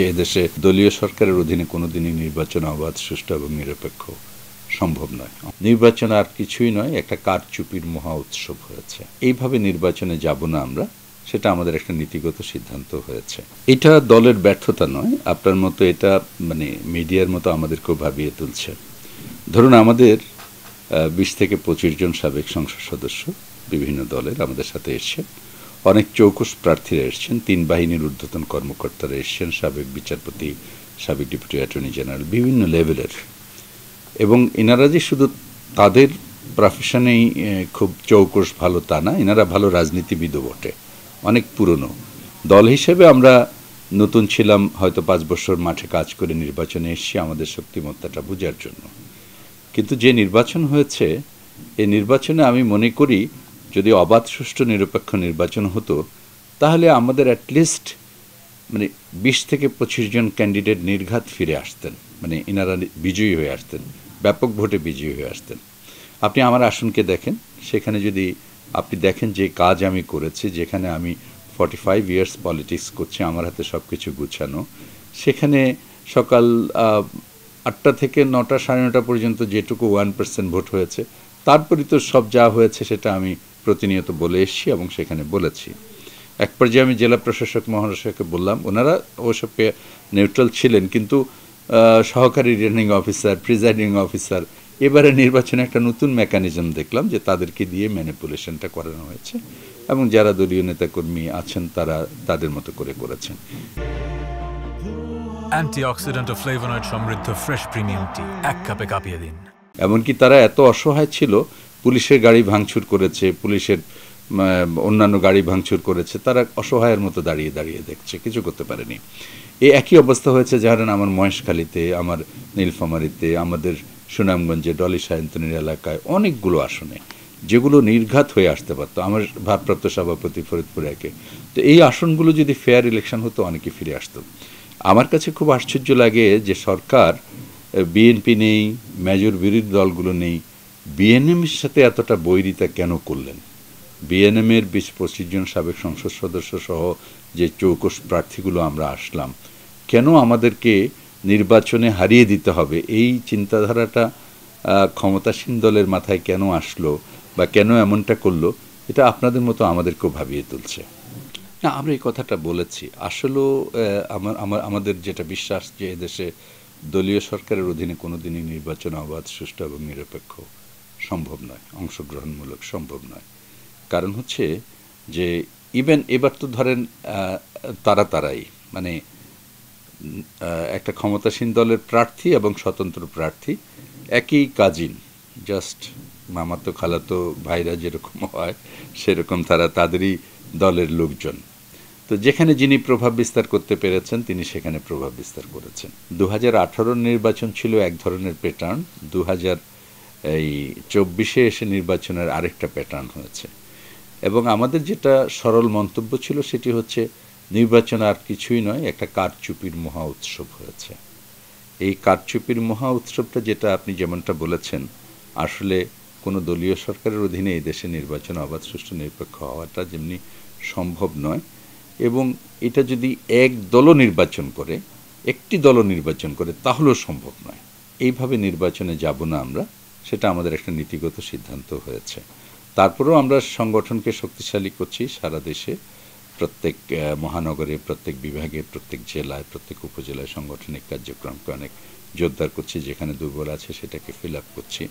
যে দেশে দলীয় সরকারের অধীনে কোনোদিনই নির্বাচন অবাধ, সুষ্ঠু এবং নিরপেক্ষ সম্ভব নয়। নির্বাচন আর কিছুই নয়, একটা কারচুপির মহা উৎসব হয়েছে। এইভাবে নির্বাচনে যাব না আমরা, সেটা আমাদের একটা নীতিগত সিদ্ধান্ত হয়েছে। এটা দলের ব্যর্থতা নয়, আপনার মতো এটা মানে মিডিয়ার মতো আমাদেরকেও ভাবিয়ে তুলছে। ধরুন আমাদের বিশ থেকে পঁচিশ জন সাবেক সংসদ সদস্য বিভিন্ন দলের আমাদের সাথে এসছে অনেক চৌকস প্রার্থীরা এসছেন। তিন বাহিনীর ঊর্ধ্বতন কর্মকর্তারা এসছেন, সাবেক বিচারপতি, সাবেক ডেপুটি অ্যাটর্নি জেনারেল, বিভিন্ন লেভেলের। এবং এনারা যে শুধু তাদের প্রফেশনেই খুব চৌকস ভালো তা না, এনারা ভালো রাজনীতিবিদও বটে, অনেক পুরনো। দল হিসেবে আমরা নতুন ছিলাম, হয়তো পাঁচ বছর মাঠে কাজ করে নির্বাচনে এসছি, আমাদের শক্তিমত্তাটা বোঝার জন্য। কিন্তু যে নির্বাচন হয়েছে এই নির্বাচনে আমি মনে করি যদি অবাধ সুষ্ঠু নিরপেক্ষ নির্বাচন হতো, তাহলে আমাদের অ্যাটলিস্ট মানে বিশ থেকে পঁচিশ জন ক্যান্ডিডেট নির্ঘাত ফিরে আসতেন। মানে এনারা বিজয়ী হয়ে আসতেন, ব্যাপক ভোটে বিজয়ী হয়ে আসতেন। আপনি আমার আসনকে দেখেন, সেখানে যদি আপনি দেখেন যে কাজ আমি করেছি, যেখানে আমি ফর্টি ফাইভ ইয়ার্স পলিটিক্স করছি, আমার হাতে সব কিছু গুছানো, সেখানে সকাল আটটা থেকে নটা, সাড়ে নটা পর্যন্ত যেটুকু ওয়ান পার্সেন্ট ভোট হয়েছে, তারপরই তো সব যা হয়েছে সেটা আমি প্রতিনিয়ত বলে এসছি এবং সেখানে বলেছি। এক পর্যায়ে আমি জেলা প্রশাসক মহাশয়কে বললাম ওনারা অবশ্য নিউট্রাল ছিলেন কিন্তু সহকারী রিটার্নিং অফিসার প্রিজাইডিং অফিসার এবারে নির্বাচনে একটা নতুন মেকানিজম দেখলাম যে তাদেরকে দিয়ে ম্যানিপুলেশনটা করানো হয়েছে এবং যারা দলীয় নেতাকর্মী আছেন তারা তাদের মতো করে করেছেন। অ্যান্টিঅক্সিডেন্ট ও ফ্লেভোনয়েড সমৃদ্ধ ফ্রেশ প্রিমিয়াম টি এক কাপে কাঁপিয়ে দিন। এমনকি তারা এত অসহায় ছিল পুলিশের গাড়ি ভাঙচুর করেছে, পুলিশের অন্যান্য গাড়ি ভাঙচুর করেছে, তারা অসহায়ের মতো দাঁড়িয়ে দাঁড়িয়ে দেখছে, কিছু করতে পারেনি। এই একই অবস্থা হয়েছে ধরেন আমার মহেশখালীতে, আমার নীলফামারিতে, আমাদের সুনামগঞ্জে, ডলি সায়ন্তনীর এলাকায়, অনেকগুলো আসনে, যেগুলো নির্ঘাত হয়ে আসতে পারতো, আমার ভারপ্রাপ্ত সভাপতি ফরিদপুর একে। তো এই আসনগুলো যদি ফেয়ার ইলেকশন হতো, অনেকে ফিরে আসতো। আমার কাছে খুব আশ্চর্য লাগে যে সরকার বিএনপি নেই মেজর বিরোধী দলগুলো নেই বিএনএমের সাথে এতটা বৈরিতা কেন করলেন? বিএনএমের বিশ পঁচিশ জন সাবেক সংসদ সদস্য সহ যে চৌকস প্রার্থীগুলো আমরা আসলাম, কেন আমাদেরকে নির্বাচনে হারিয়ে দিতে হবে? এই চিন্তাধারাটা ক্ষমতাসীন দলের মাথায় কেন আসলো বা কেন এমনটা করল, এটা আপনাদের মতো আমাদেরকেও ভাবিয়ে তুলছে। না, আমরা এই কথাটা বলেছি। আসলেও আমার আমার, আমাদের যেটা বিশ্বাস যে এদেশে দলীয় সরকারের অধীনে কোনো দিনই নির্বাচন অবাধ, সুষ্ঠু এবং নিরপেক্ষ সম্ভব নয়, অংশগ্রহণমূলক সম্ভব নয়। কারণ হচ্ছে যে ইভেন এবার তো ধরেন তারা তারাই মানে একটা ক্ষমতাসীন দলের প্রার্থী এবং স্বতন্ত্র প্রার্থী, একই কাজিন জাস্ট মামাতো খালাতো ভাইরা যেরকম হয়, সেরকম তারা তাদেরই দলের লোকজন। তো যেখানে যিনি প্রভাব বিস্তার করতে পেরেছেন, তিনি সেখানে প্রভাব বিস্তার করেছেন। দু হাজার আঠারো নির্বাচন ছিল এক ধরনের প্যাটার্ন দু হাজার এই চব্বিশে এসে নির্বাচনের আরেকটা প্যাটার্ন হয়েছে। এবং আমাদের যেটা সরল মন্তব্য ছিল সেটি হচ্ছে, নির্বাচন আর কিছুই নয়, একটা কারচুপির মহা উৎসব হয়েছে। এই কারচুপির মহা উৎসবটা যেটা আপনি যেমনটা বলেছেন, আসলে কোনো দলীয় সরকারের অধীনে এই দেশে নির্বাচন অবাধ, সুষ্ঠু, নিরপেক্ষ হওয়াটা যেমনি সম্ভব নয়। এবং এটা যদি এক দলও নির্বাচন করে, একটি দলও নির্বাচন করে, তাহলেও সম্ভব নয়। এইভাবে নির্বাচনে যাব না আমরা। সেটা আমাদের একটা নীতিগত সিদ্ধান্ত হয়েছে। তারপরেও আমরা সংগঠনকে শক্তিশালী করছি সারা দেশে। প্রত্যেক মহানগরে, প্রত্যেক বিভাগে, প্রত্যেক জেলায়, প্রত্যেক উপজেলায় সাংগঠনিক কার্যক্রমকে অনেক জোরদার করছি। যেখানে দুর্বল আছে সেটাকে ফিল আপ করছি।